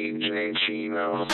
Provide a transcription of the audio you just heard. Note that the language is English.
DJ Chino.